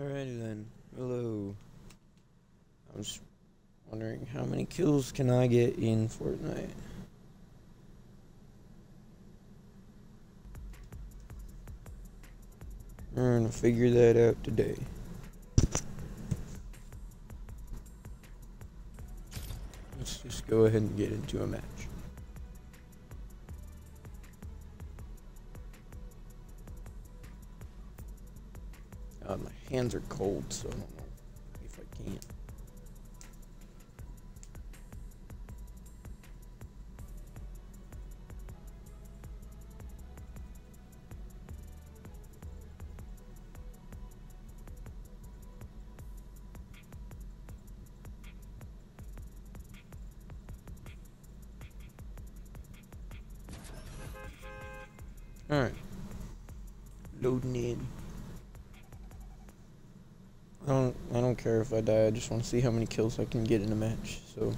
Alrighty then. Hello. I was wondering how many kills can I get in Fortnite? We're gonna figure that out today. Let's just go ahead and get into a match. Hands are cold, so I don't know if I can. I die, I just want to see how many kills I can get in a match, so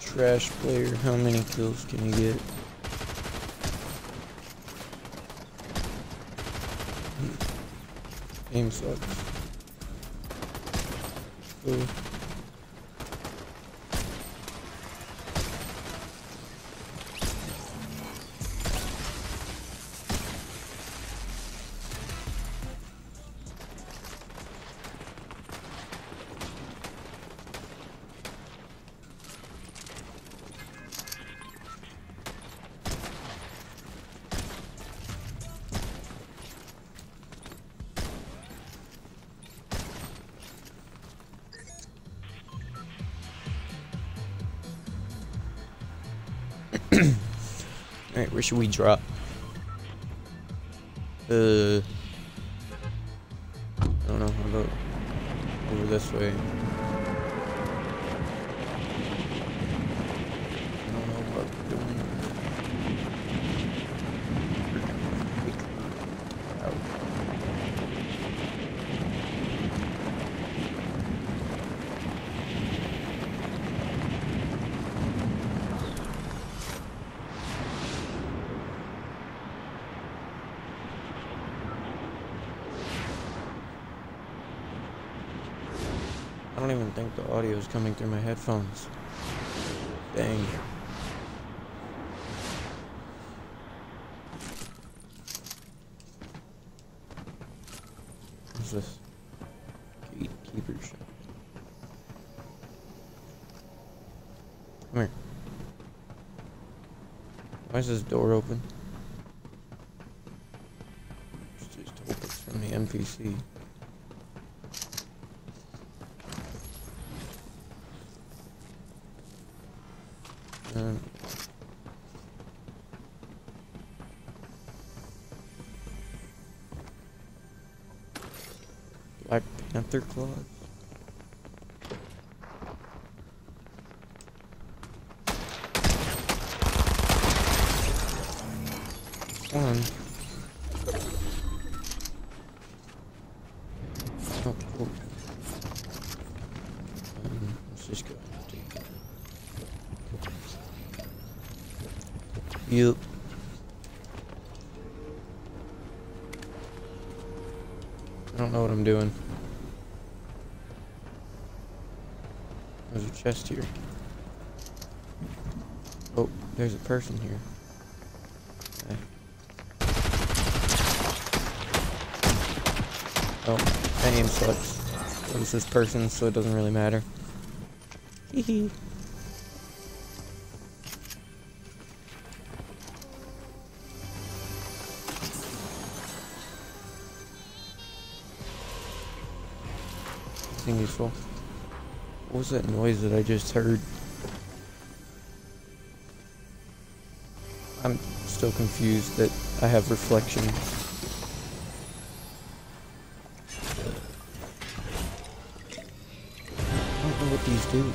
Trash player, how many kills can you get? Hmm. Game sucks. Ooh. Should we drop? Uh, I don't know. How about over this way? I don't know what we're doing. Out. I don't even think the audio is coming through my headphones. Dang. What's this? Gatekeeper shop. Come here. Why is this door open? It's just it's from the NPC. Panther claws. One. Oh. Um. Yep. I don't know what I'm doing. There's a chest here. Oh, there's a person here. Okay. Oh, my name sucks. This is person, so it doesn't really matter. Anything useful? What was that noise that I just heard? I'm still confused that I have reflection. I don't know what these do.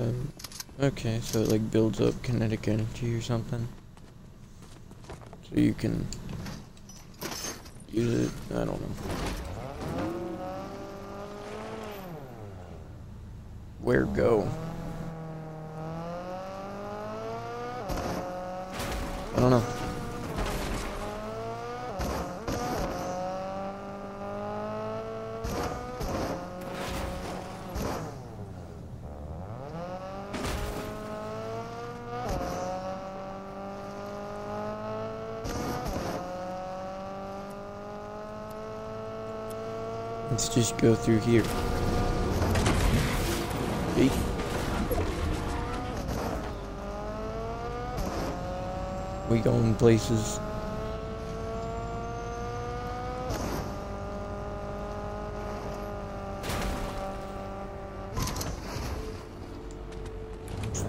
Um, okay, so it like builds up kinetic energy or something. So you can use it. I don't know. Where go? I don't know. Let's just go through here. Eek. We going places.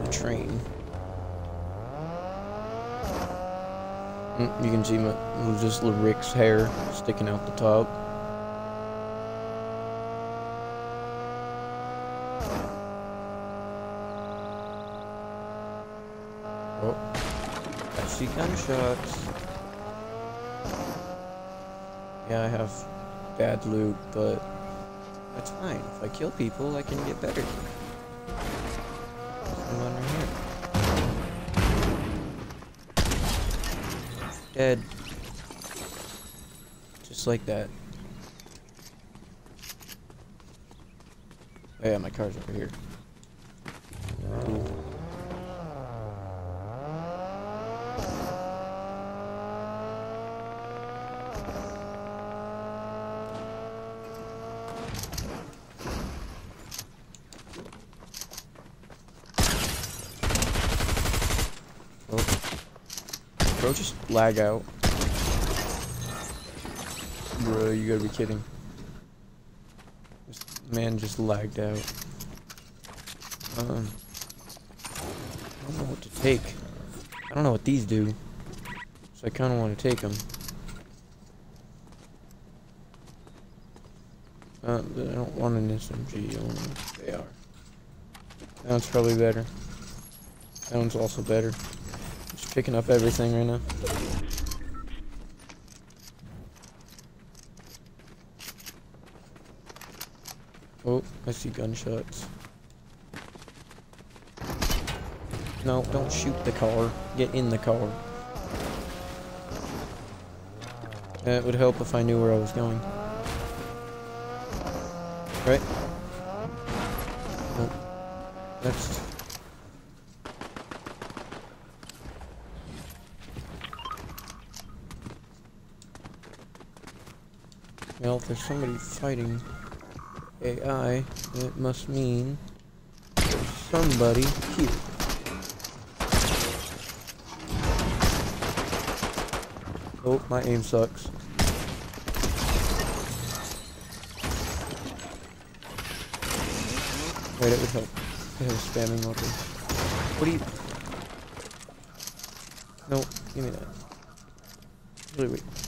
Train. Mm, You can see my just Rick's hair sticking out the top. gunshots. Yeah, I have bad loot, but that's fine. If I kill people, I can get better. Someone right here. Dead. Just like that. Oh yeah, my car's over here. Lag out. Bro, you gotta be kidding. This man just lagged out. Um, I don't know what to take. I don't know what these do. So I kind of want to take them. Uh, I don't want an SMG. I want an AR. That one's probably better. That one's also better. Picking up everything right now. Oh, I see gunshots. No, don't shoot the car. Get in the car. That would help if I knew where I was going. Right? Oh, that's Well, if there's somebody fighting AI, it must mean there's somebody here. Oh, my aim sucks. Wait, it would help. I have a spamming weapon. What do you... No, give me that. Wait, wait.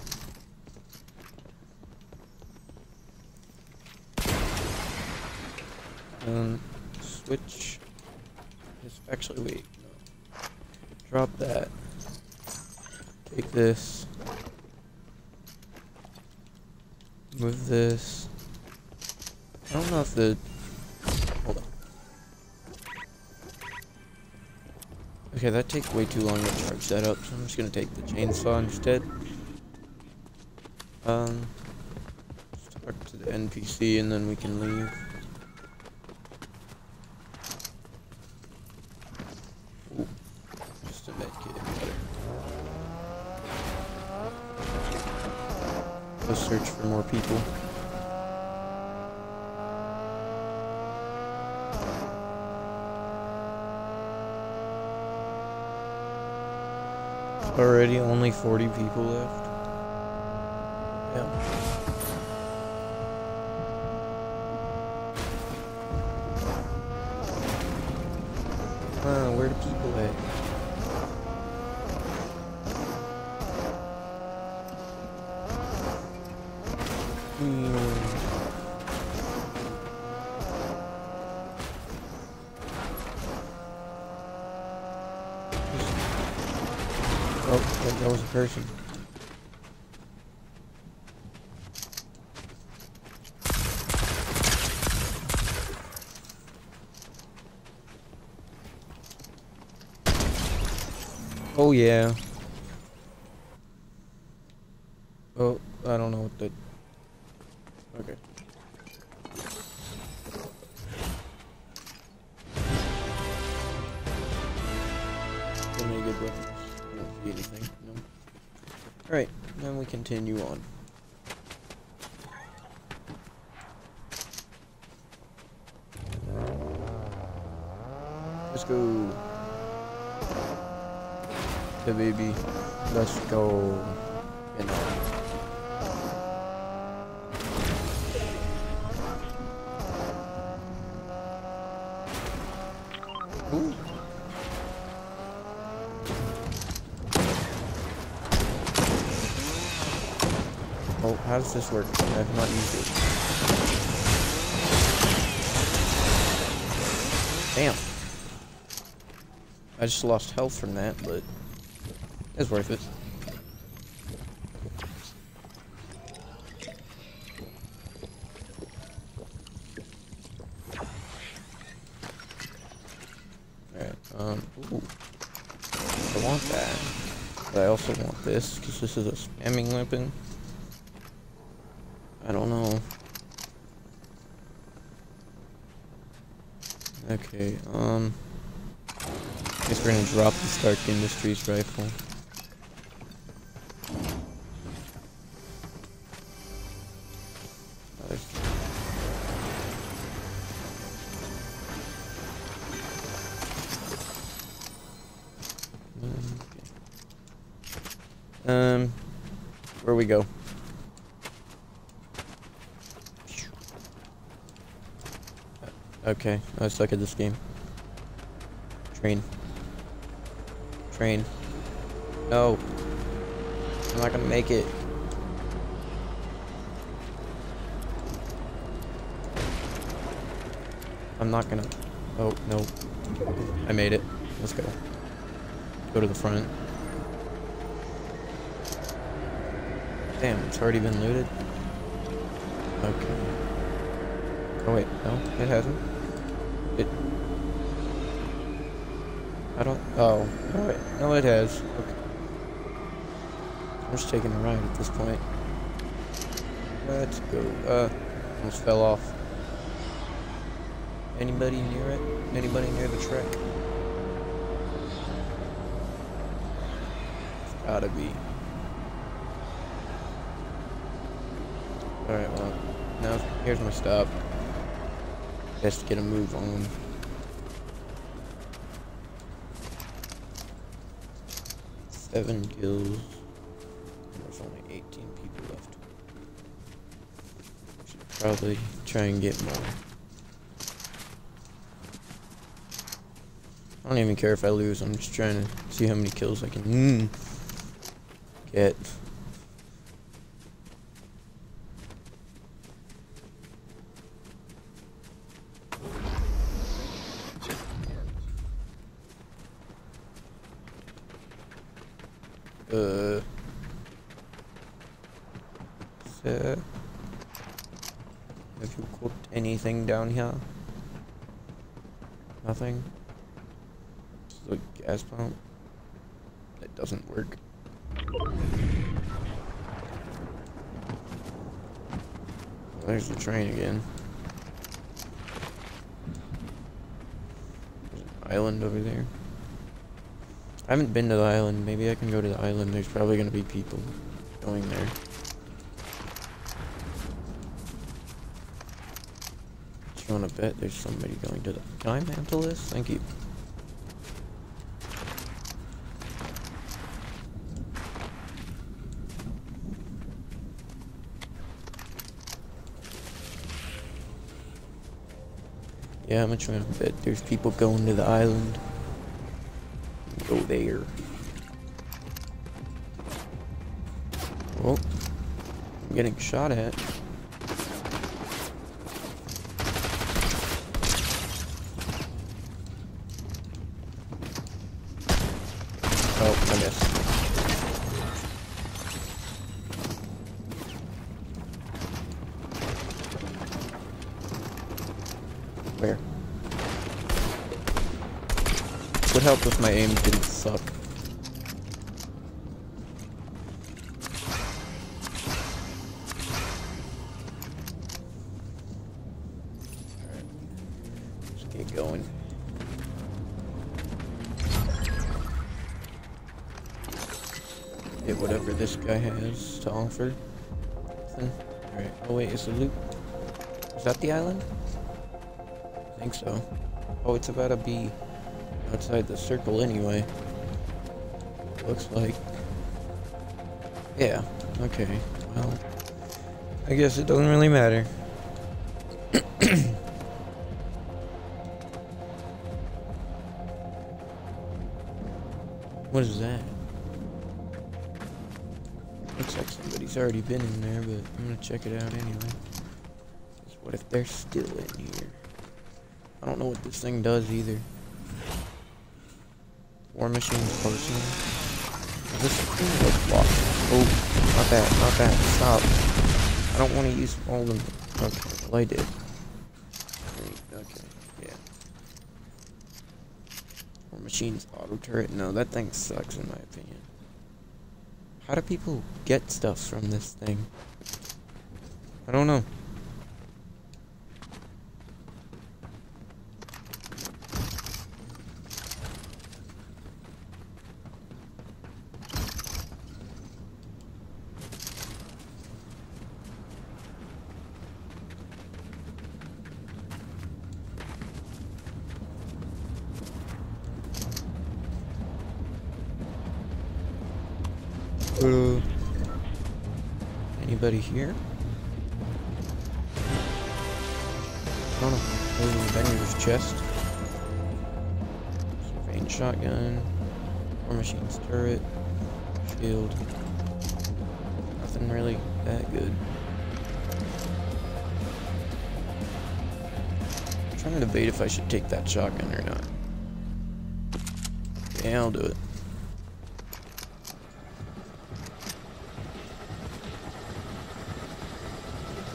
Switch. Just actually wait. No. Drop that. Take this. Move this. I don't know if the. Hold on. Okay, that takes way too long to charge that up, so I'm just gonna take the chainsaw instead. Um, talk to the NPC and then we can leave. 40 people left. Yeah. Uh, where the people at? person. Oh yeah. How does this work? I have not used it. Damn. I just lost health from that, but it's worth it. Alright, um, ooh. I want that. But I also want this, because this is a spamming weapon. I don't know. Okay, um... Guess we're gonna drop the Stark Industries rifle. Um. Um, where we go? Okay, I suck at this game. Train. Train. No. I'm not gonna make it. I'm not gonna. Oh, no. I made it. Let's go. Go to the front. Damn, it's already been looted. Okay. Oh wait, no, it hasn't. It. I don't. Oh, no, wait, no, it has. Okay. I'm just taking a ride at this point. Let's go. Uh, almost fell off. Anybody near it? Anybody near the track? It's gotta be. Alright, well, now here's my stop. Best get a move on. Seven kills. There's only 18 people left. Should probably try and get more. I don't even care if I lose. I'm just trying to see how many kills I can mm, get. Uh. So, have you cooked anything down here? Nothing. Just the gas pump. It doesn't work. There's the train again. There's an island over there. I haven't been to the island. Maybe I can go to the island. There's probably gonna be people going there. You wanna bet there's somebody going to the... Can I mantle this? Thank you. Yeah, I'm trying to bet there's people going to the island. Go there. Oh, I'm getting shot at. my aim didn't suck. this guy has to offer. Alright, oh wait, is the loop? Is that the island? I think so. Oh, it's about a bee outside the circle anyway. Looks like. Yeah. Okay. Well, I guess it doesn't really matter. what is that? Looks like somebody's already been in there, but I'm gonna check it out anyway. What if they're still in here? I don't know what this thing does either. War machine personal. This thing looks locked. Oh, not that, not that. Stop. I don't want to use all them. Okay, well I did. Okay, yeah. War machine's auto turret. No, that thing sucks in my opinion. How do people get stuff from this thing? I don't know. Uh, anybody here? I don't know. Maybe in Bender's chest. Sovereign shotgun. War machine's turret. Shield. Nothing really that good. I'm trying to debate if I should take that shotgun or not. Yeah, I'll do it.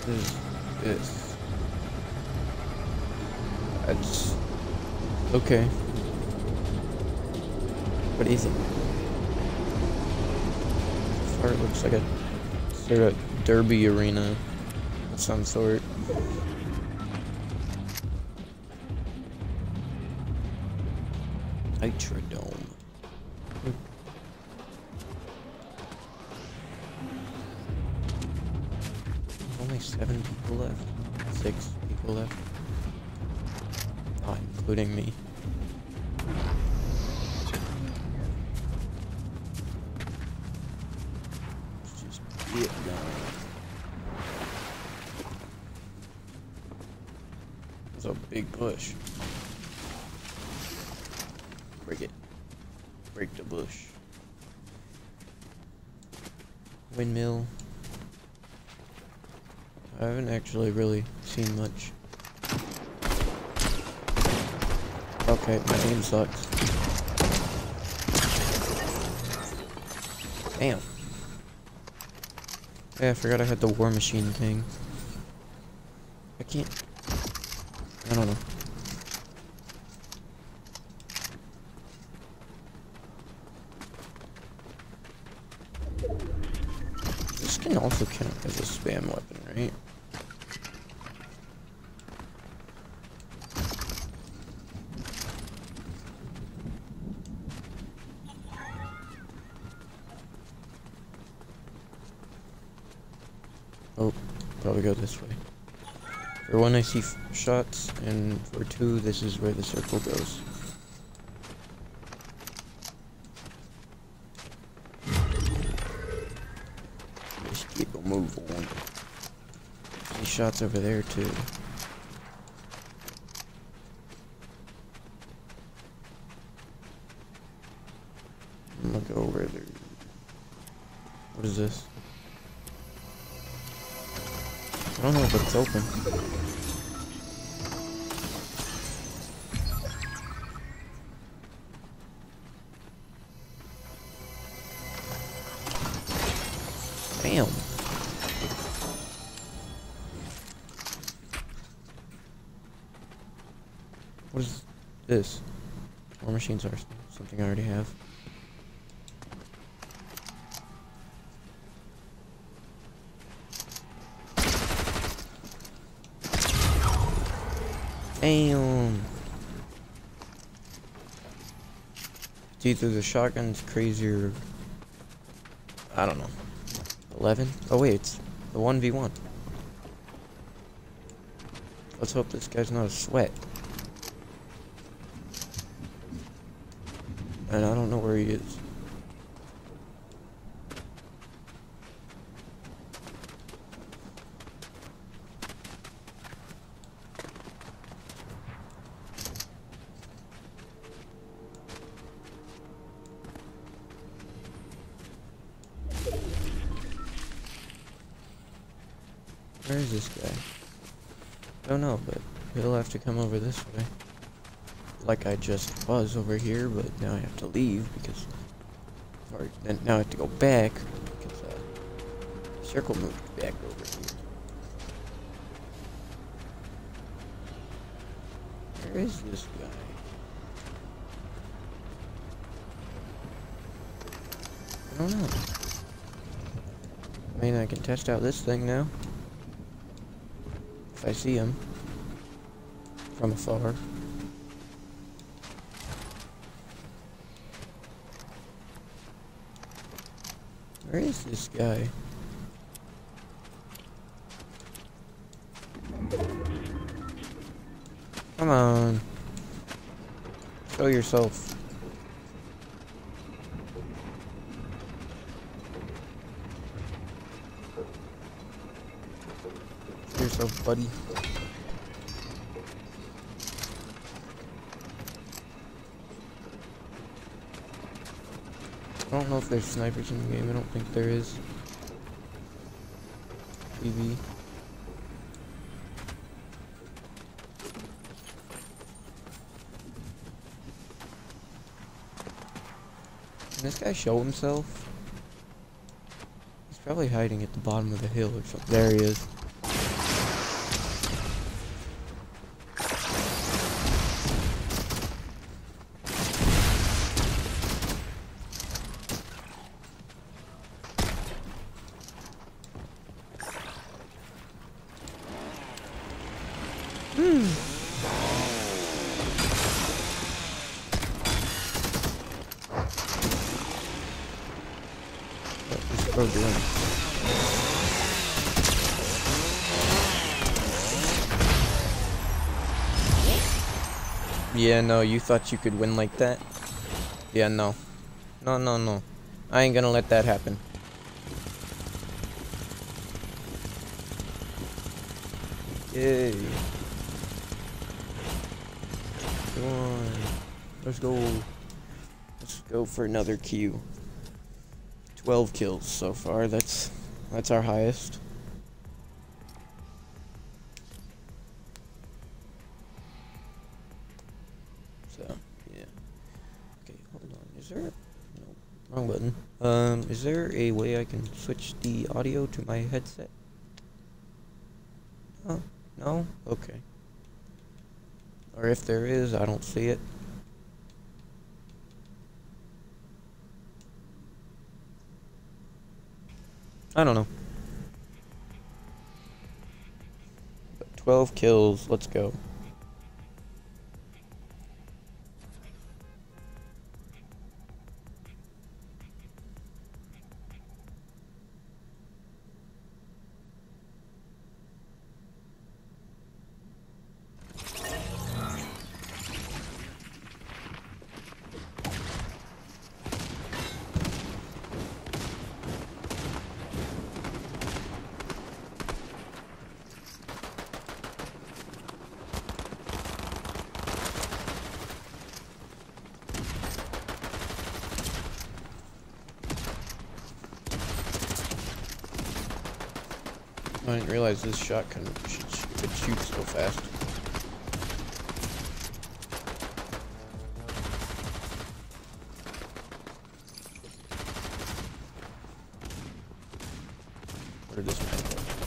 Is this? That's okay. What is it? Far it looks like a sort of derby arena of some sort. Nitrodome. Seven people left. Six people left. Not including me. Let's just get going. There's a big bush. Break it. Break the bush. Windmill. I haven't actually seen much. Okay, my aim sucks. Damn. Yeah, I forgot I had the war machine thing. I can't... I don't know. This can also count as a spam weapon, right? Oh, probably go this way. For one, I see shots, and for two, this is where the circle goes. Just keep a move on. See shots over there, too. It's open. What is this? More machines are something I already have. Damn. It's either the shotgun's crazier? I don't know. 11? Oh wait, it's the 1v1. Let's hope this guy's not a sweat. And I don't know where he is. To come over this way. Like I just was over here, but now I have to leave because... Or now I have to go back because uh, Circle moved back over here. Where is this guy? I don't know. I mean, I can test out this thing now. If I see him. From afar. Where is this guy? Come on. Show yourself. Show yourself, buddy. I don't know if there's snipers in the game. I don't think there is. Can this guy show himself? He's probably hiding at the bottom of the hill or something. There he is. What is bro doing? Yeah, no, you thought you could win like that? Yeah, no. No, no, no. I ain't gonna let that happen. Yay. Come on. Let's go. Let's go for another Q. 12 kills so far. That's that's our highest. So, yeah. Okay, hold on. Is there no wrong button. Um, is there a way I can switch the audio to my headset? No? no? Okay. Or if there is, I don't see it. I don't know. But 12 kills, let's go. This shot could, could shoot so fast. Where did this man go?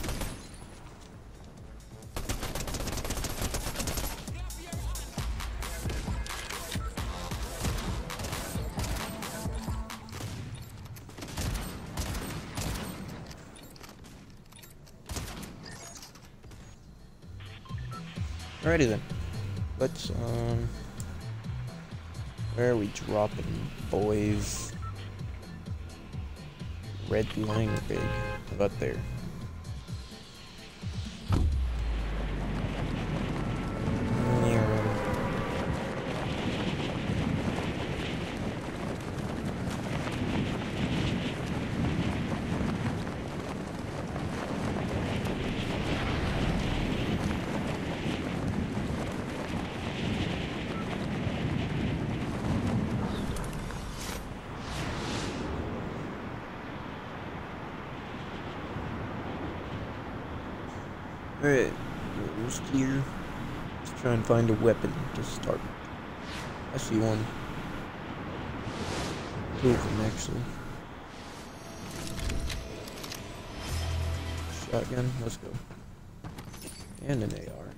Alrighty then. Let's um Where are we dropping, boys? Red line rig. How about there? Alright, almost here. Let's try and find a weapon to start. I see one. Two of them, actually. Shotgun, let's go. And an AR.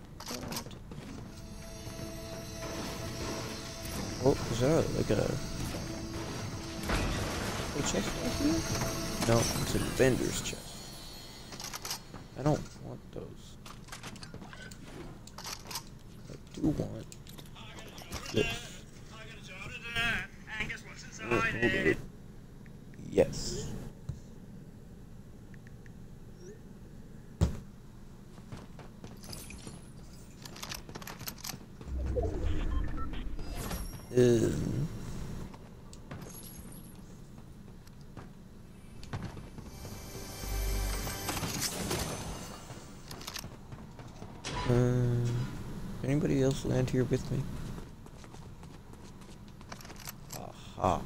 Oh, is that like a... A chest right here? No, it's a vendor's chest. I don't want those. Do want land here with me? Aha.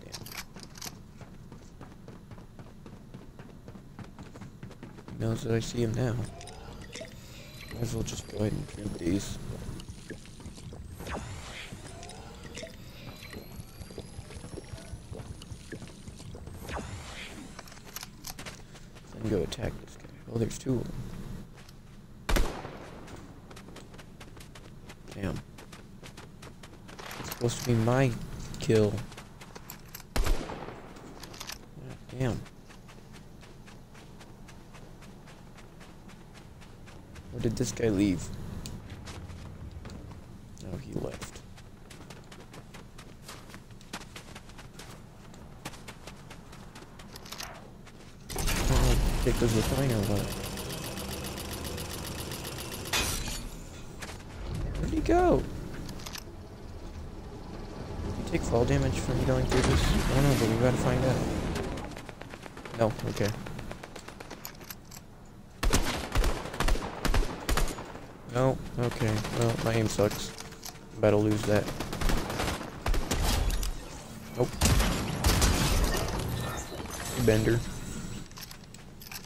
Damn. Knows that I see him now. Might as well just go ahead and trim these. Then go attack this guy. Oh, there's two of them. Damn. It's supposed to be my kill. Damn. Where did this guy leave? Oh, he left. Take those with mine or what? Where'd he go? Did you take fall damage from going through this? I don't know, but we gotta find out. No, okay. No, okay. Well, my aim sucks. I'm about to lose that. Nope. Bender.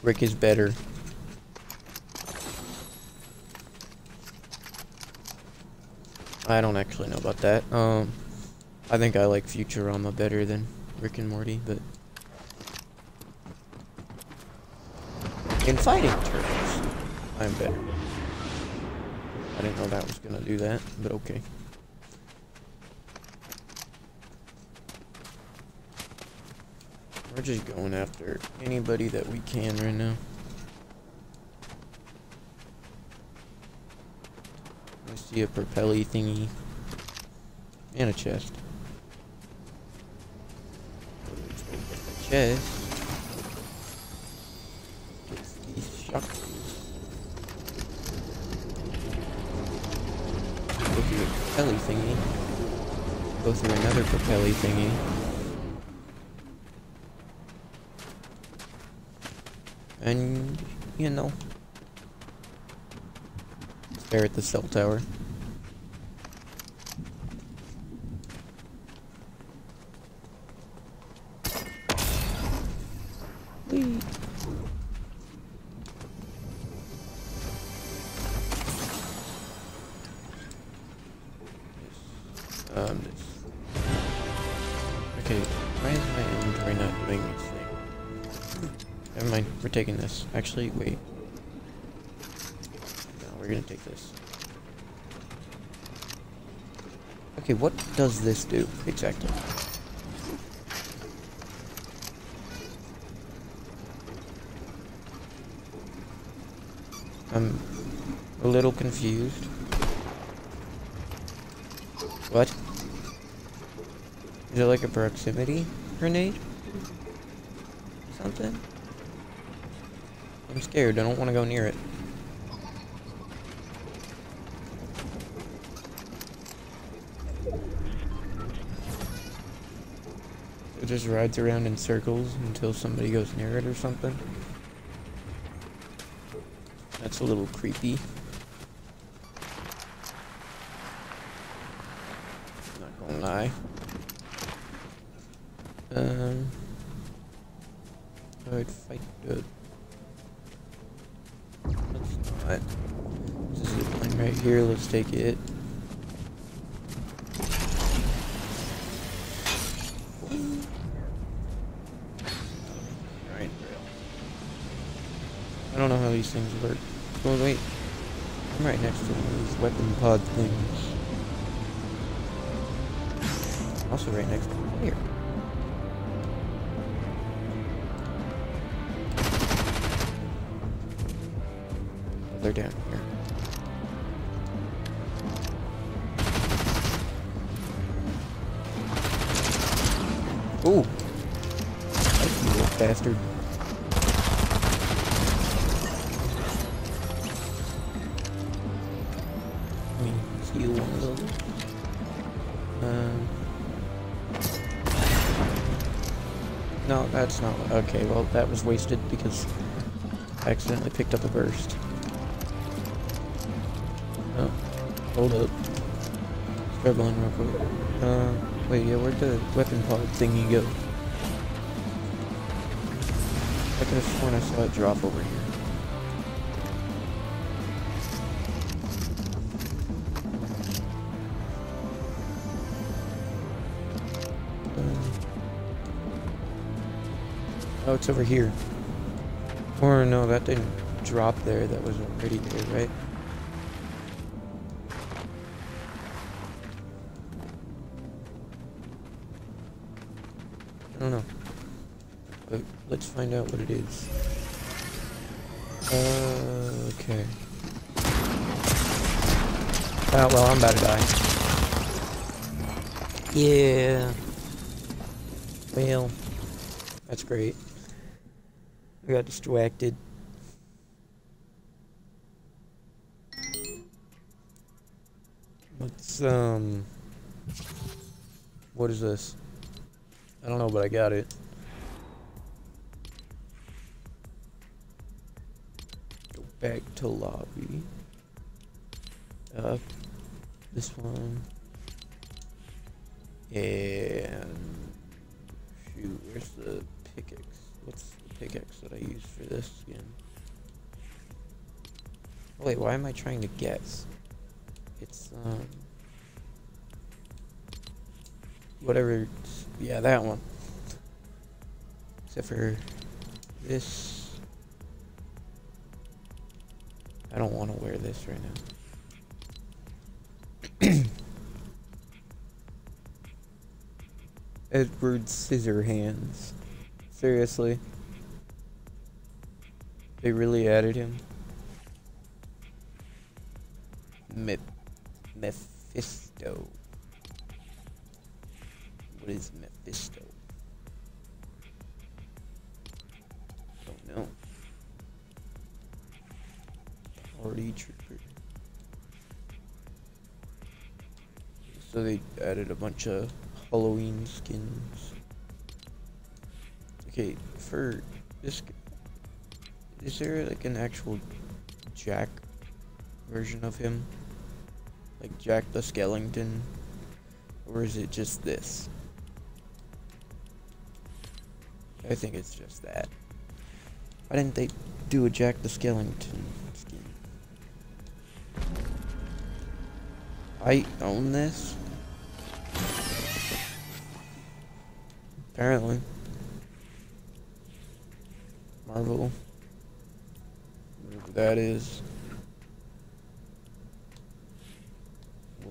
Rick is better. I don't actually know about that. Um, I think I like Futurama better than Rick and Morty, but in fighting turtles, I'm better. I didn't know that was gonna do that, but okay. We're just going after anybody that we can right now. I see a propelly thingy. And a chest. Chest. Go through thingy. Go through another propelly thingy. And, you know, stare at the cell tower. Um. Okay, why is my inventory not doing its thing? Never mind, we're taking this. Actually, wait. No, we're gonna take this. Okay, what does this do exactly? I'm a little confused. What? Is it like a proximity grenade? Something? I'm scared. I don't want to go near it. It just rides around in circles until somebody goes near it or something. That's a little creepy. Gonna lie. Um, I would fight good. Let's not. There's a right here. Let's take it. I don't know how these things work. Oh wait, I'm right next to one of these weapon pod things. Also right next to player. They're down here. Ooh! That's you bastard. That's not. Okay, well, that was wasted because I accidentally picked up a burst. Oh, hold up. Struggling real quick. Uh, wait, yeah, where'd the weapon pod thingy go? I could have sworn I saw it drop over here. Oh, it's over here. Or no, that didn't drop there. That was already there, right? I don't know. But let's find out what it is. Uh, okay. Oh, well, I'm about to die. Yeah. Well, that's great. I got distracted. What's, um... What is this? I don't know, but I got it. Go back to lobby. Uh, this one. And... Shoot, where's the pickaxe? What's pickaxe that I use for this again? Wait, why am I trying to guess? It's, um... Whatever, yeah, that one. Except for this. I don't want to wear this right now. Edward Scissorhands. Seriously? They really added him? Me Mephisto. What is Mephisto? I don't know. Party trooper. So they added a bunch of Halloween skins. Okay, for this, is there like an actual Jack version of him? Like Jack the Skellington? Or is it just this? I think it's just that. Why didn't they do a Jack the Skellington skin? I own this? Apparently. Marvel. That is.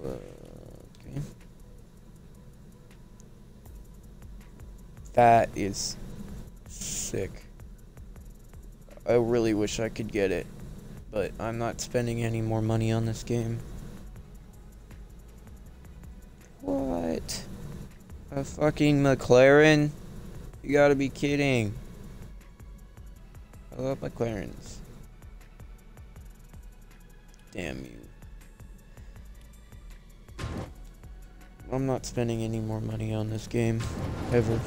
Okay. That is sick. I really wish I could get it, but I'm not spending any more money on this game. What? A fucking McLaren? You gotta be kidding. I love McLarens. Damn you. I'm not spending any more money on this game. Ever.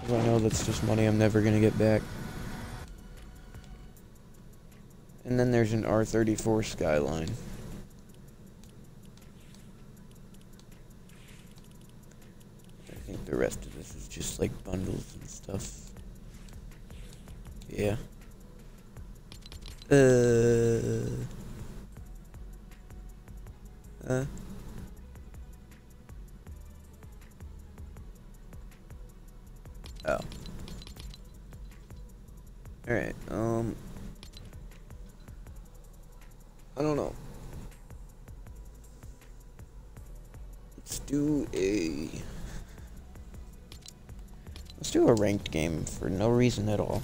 'Cause I know that's just money I'm never gonna get back. And then there's an R34 Skyline. I think the rest of this is just like bundles and stuff. Yeah. Uh. Uh. Oh. Alright, um. I don't know. Let's do a. Let's do a ranked game for no reason at all.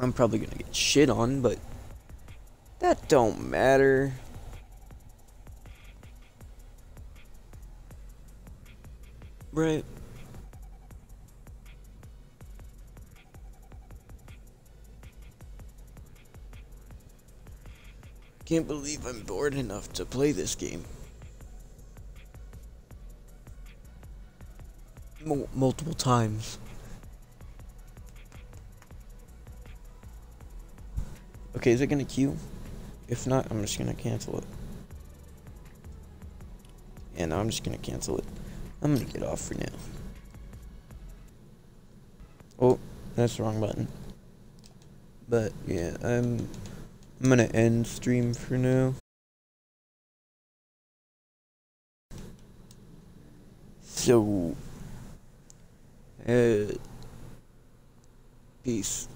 I'm probably gonna get shit on, but that don't matter. Right. Can't believe I'm bored enough to play this game. Mul multiple times. Okay, is it gonna queue? If not, I'm just gonna cancel it. No, I'm just gonna cancel it. I'm gonna get off for now. Oh, that's the wrong button. But yeah, I'm I'm gonna end stream for now. So, uh, peace.